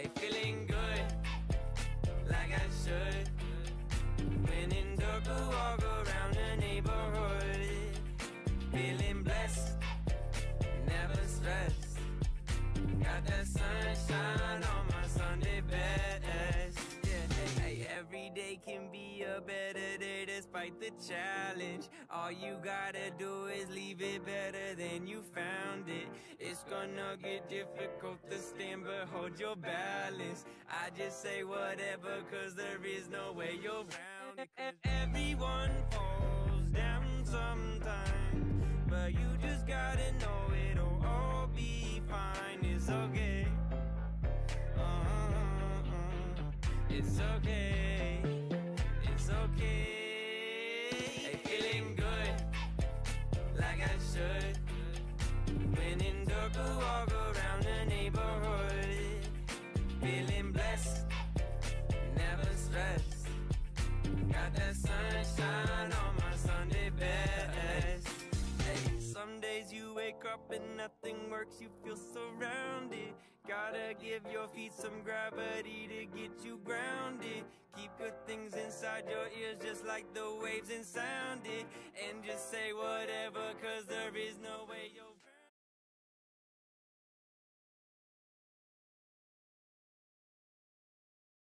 Hey, feeling good, like I should. When in Durga, walk around the neighborhood. Feeling blessed, never stressed. Got that sunshine on my Sunday best. Yeah, hey, every day can be a better day despite the challenge. All you gotta do is leave it better than you found it. It's gonna get difficult to stand, but hold your balance. I just say whatever, cause there is no way you're. 'Cause Everyone falls down sometime, but you just gotta know it'll all be fine. It's okay. Uh-uh. It's okay. It's okay. That sunshine on my Sunday best. Hey, some days you wake up and nothing works, you feel surrounded. Gotta give your feet some gravity to get you grounded. Keep good things inside your ears just like the waves and sound it. And just say whatever,